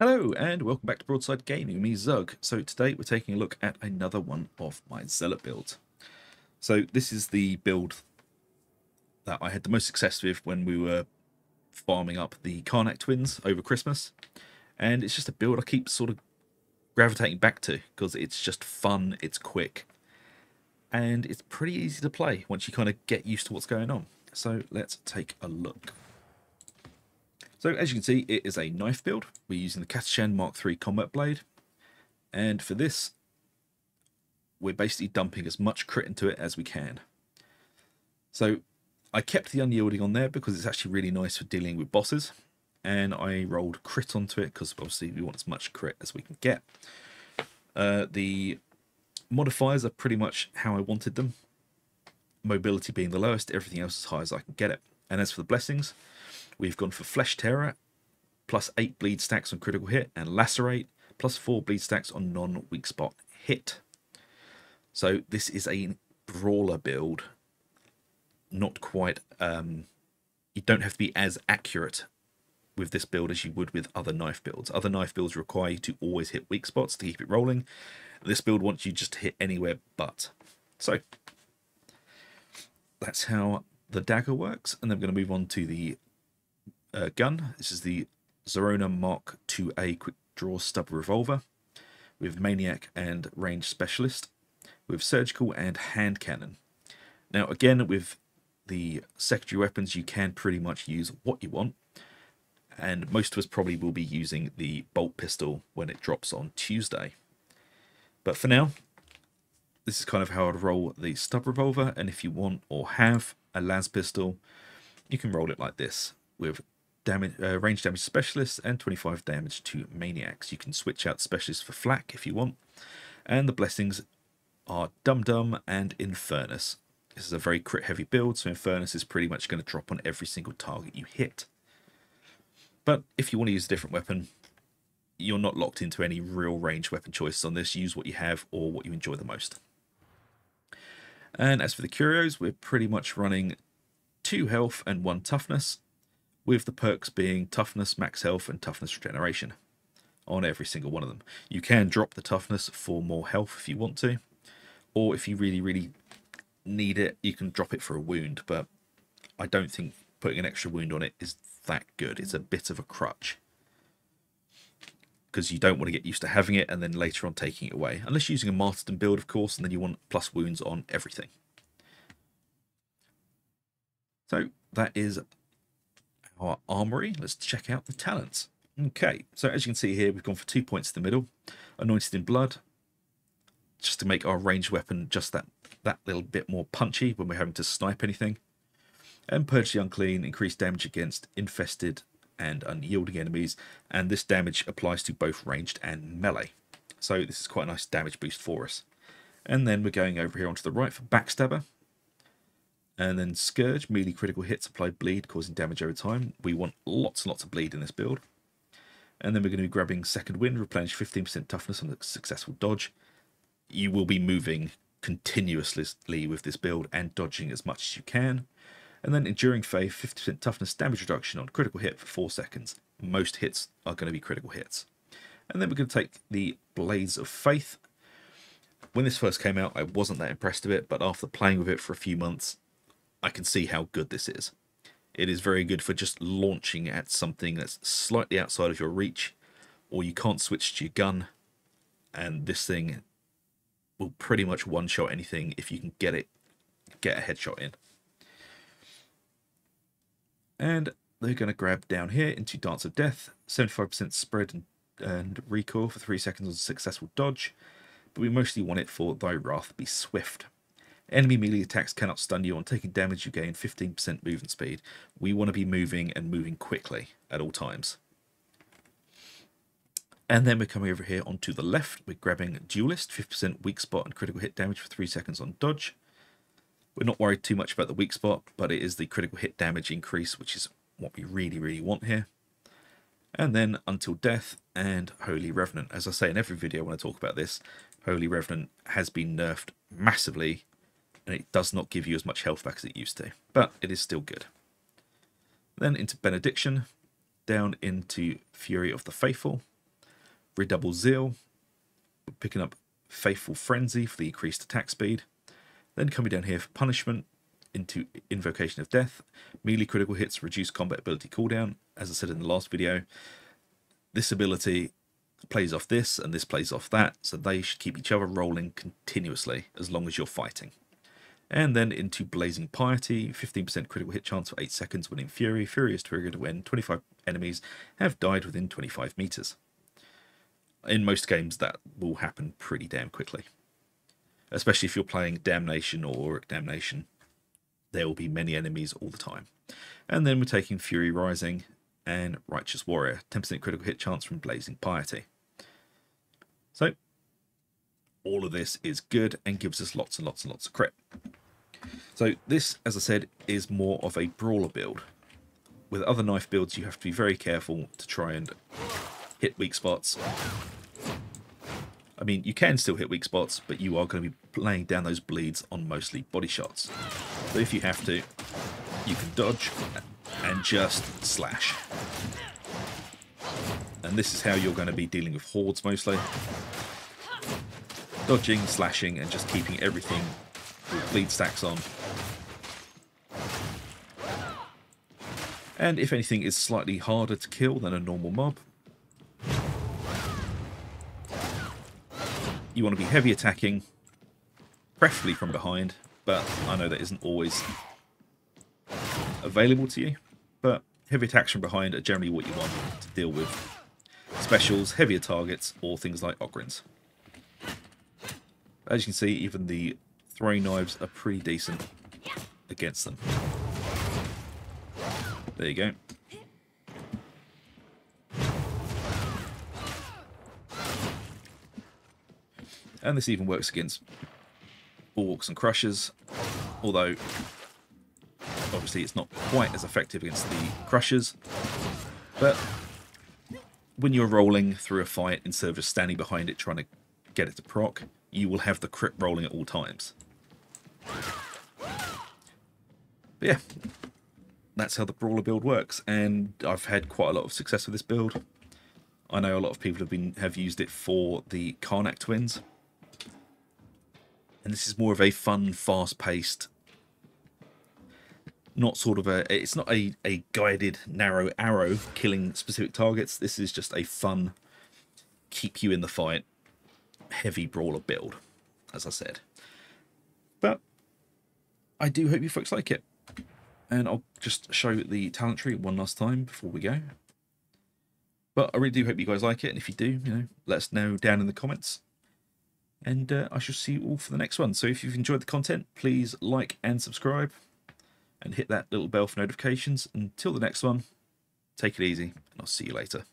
Hello and welcome back to Broadside Gaming, me Zug. So today we're taking a look at another one of my Zealot builds. So this is the build that I had the most success with when we were farming up the Karnak twins over Christmas. And it's just a build I keep sort of gravitating back to because it's just fun, it's quick, and it's pretty easy to play once you kind of get used to what's going on. So let's take a look. So as you can see, it is a knife build. We're using the Catachan Mark III combat blade. And for this, we're basically dumping as much crit into it as we can. So I kept the unyielding on there because it's actually really nice for dealing with bosses. And I rolled crit onto it because obviously we want as much crit as we can get. Uh, the modifiers are pretty much how I wanted them. Mobility being the lowest, everything else as high as I can get it. And as for the blessings, We've gone for Flesh Tearer, plus 8 bleed stacks on critical hit, and Lacerate, plus 4 bleed stacks on non-weak spot hit. So this is a brawler build, not quite... Um, you don't have to be as accurate with this build as you would with other knife builds. Other knife builds require you to always hit weak spots to keep it rolling. This build wants you just to hit anywhere but. So, that's how the dagger works. And then we're going to move on to the uh, gun. This is the Zarona Mark IIA Quick Draw Stub Revolver with Maniac and Range Specialist with Surgical and Hand Cannon. Now again with the secondary weapons you can pretty much use what you want and most of us probably will be using the bolt pistol when it drops on Tuesday. But for now, this is kind of how I'd roll the stub revolver, and if you want or have a las pistol, you can roll it like this, with damage, uh, range damage specialists and 25 damage to maniacs. You can switch out specialists for flak if you want. And the blessings are Dum Dum and Infernus. This is a very crit heavy build, so Infernus is pretty much going to drop on every single target you hit. But if you want to use a different weapon, you're not locked into any real range weapon choices on this. Use what you have or what you enjoy the most. And as for the curios, we're pretty much running 2 health and 1 toughness with the perks being toughness, max health, and toughness regeneration on every single one of them. You can drop the toughness for more health if you want to, or if you really, really need it, you can drop it for a wound, but I don't think putting an extra wound on it is that good. It's a bit of a crutch. Because you don't want to get used to having it and then later on taking it away. Unless you're using a martyrdom build, of course, and then you want plus wounds on everything. So that is our armory. Let's check out the talents. Okay, so as you can see here, we've gone for two points in the middle. Anointed in Blood, just to make our ranged weapon just that, that little bit more punchy when we're having to snipe anything. And Purge the Unclean, increased damage against infested and unyielding enemies, and this damage applies to both ranged and melee. So this is quite a nice damage boost for us. And then we're going over here onto the right for Backstabber. And then Scourge, melee critical hits, apply bleed, causing damage over time. We want lots and lots of bleed in this build. And then we're going to be grabbing Second Wind, replenish 15% toughness on a successful dodge. You will be moving continuously with this build and dodging as much as you can. And then Enduring Faith, 50% toughness damage reduction on critical hit for 4 seconds. Most hits are going to be critical hits. And then we're going to take the Blades of Faith. When this first came out, I wasn't that impressed with it, but after playing with it for a few months, I can see how good this is. It is very good for just launching at something that's slightly outside of your reach, or you can't switch to your gun, and this thing will pretty much one-shot anything if you can get it, get a headshot in. And they're going to grab down here into Dance of Death, 75% spread and, and recoil for 3 seconds on successful dodge, but we mostly want it for Thy Wrath Be Swift. Enemy melee attacks cannot stun you. On taking damage, you gain 15% movement speed. We want to be moving and moving quickly at all times. And then we're coming over here onto the left. We're grabbing Duelist, 50% weak spot and critical hit damage for 3 seconds on dodge. We're not worried too much about the weak spot, but it is the critical hit damage increase, which is what we really, really want here. And then Until Death and Holy Revenant. As I say in every video when I talk about this, Holy Revenant has been nerfed massively and it does not give you as much health back as it used to, but it is still good. Then into Benediction, down into Fury of the Faithful, Redouble Zeal, picking up Faithful Frenzy for the increased attack speed. Then coming down here for Punishment, into Invocation of Death. Melee critical hits reduce combat ability cooldown. As I said in the last video, this ability plays off this and this plays off that, so they should keep each other rolling continuously as long as you're fighting. And then into Blazing Piety, 15% critical hit chance for 8 seconds when in Fury. Fury is triggered when 25 enemies have died within 25 meters. In most games, that will happen pretty damn quickly. Especially if you're playing Damnation or Auric Damnation, there will be many enemies all the time. And then we're taking Fury Rising and Righteous Warrior, 10% critical hit chance from Blazing Piety. So, all of this is good and gives us lots and lots and lots of crit. So this, as I said, is more of a brawler build. With other knife builds, you have to be very careful to try and hit weak spots. I mean, you can still hit weak spots, but you are going to be laying down those bleeds on mostly body shots. So if you have to, you can dodge and just slash. And this is how you're going to be dealing with hordes mostly. Dodging, slashing, and just keeping everything bleed stacks on. And if anything is slightly harder to kill than a normal mob, you want to be heavy attacking, preferably from behind, but I know that isn't always available to you. But heavy attacks from behind are generally what you want to deal with specials, heavier targets, or things like Ogryns. As you can see, even the throwing knives are pretty decent against them. There you go. And this even works against Bulwarks and Crushers, although obviously it's not quite as effective against the Crushers. But when you're rolling through a fight instead of just standing behind it trying to get it to proc, you will have the crit rolling at all times. But yeah, that's how the Brawler build works, and I've had quite a lot of success with this build. I know a lot of people have been have used it for the Karnak twins, and this is more of a fun, fast-paced, not sort of a, it's not a, a guided narrow arrow killing specific targets. This is just a fun, keep you in the fight, heavy brawler build, as I said. But I do hope you folks like it. And I'll just show the talent tree one last time before we go. But I really do hope you guys like it. And if you do, you know, let us know down in the comments and uh, I shall see you all for the next one. So if you've enjoyed the content, please like and subscribe and hit that little bell for notifications. Until the next one, take it easy and I'll see you later.